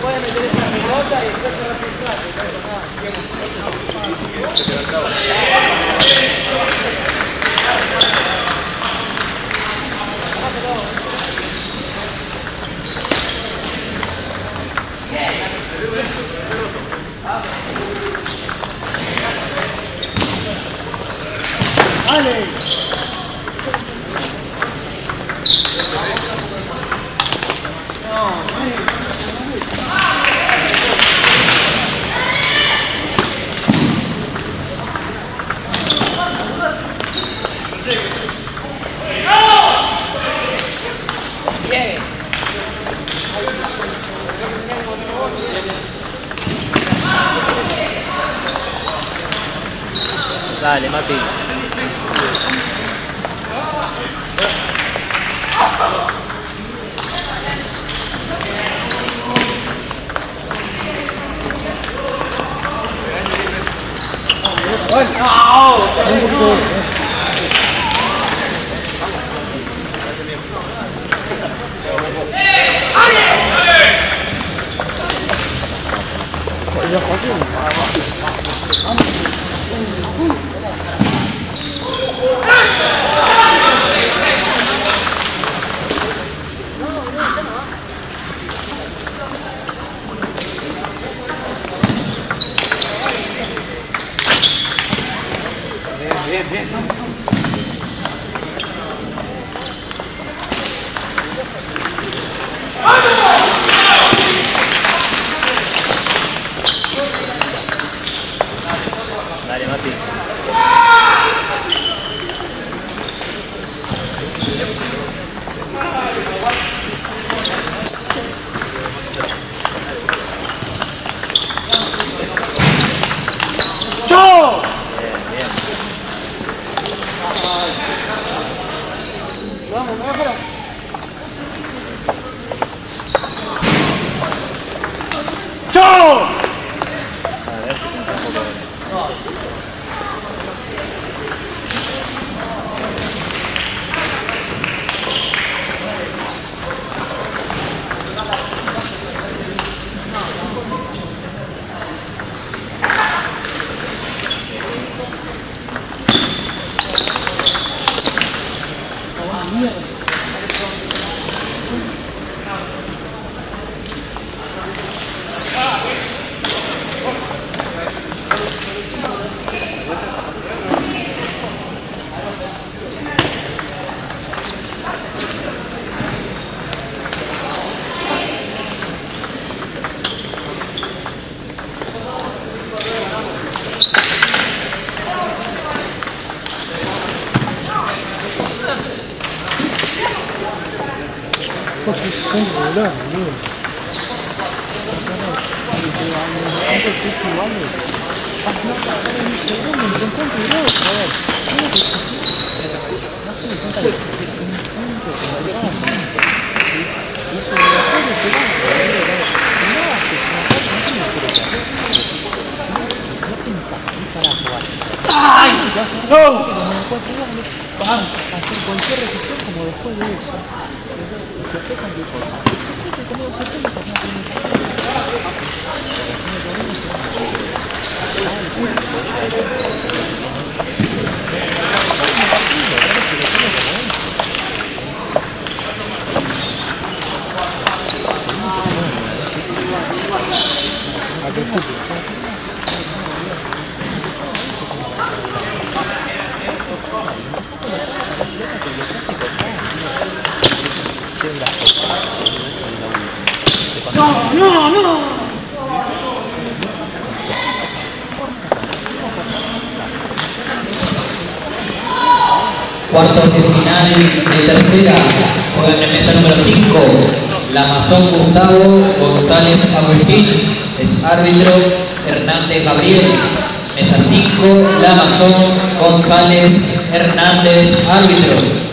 Puede meter esa pelota y después se va a 来，内马尔！哎呀，扛不住！哎，阿里！哎呀，好近啊！Vem, vem, vem. ¡No! hacer cualquier recepción como después de eso. Thank you. ¡No, no, no! Cuartos de final de tercera, en mesa número 5, Lamazón Gustavo González Agustín, es árbitro Hernández Gabriel. Mesa 5, Lamazón González Hernández, árbitro.